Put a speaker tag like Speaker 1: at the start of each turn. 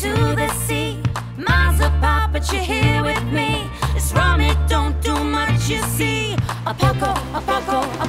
Speaker 1: to the sea. miles apart, but you're here with me. This rum, it don't do much, you see. A poco, a poco.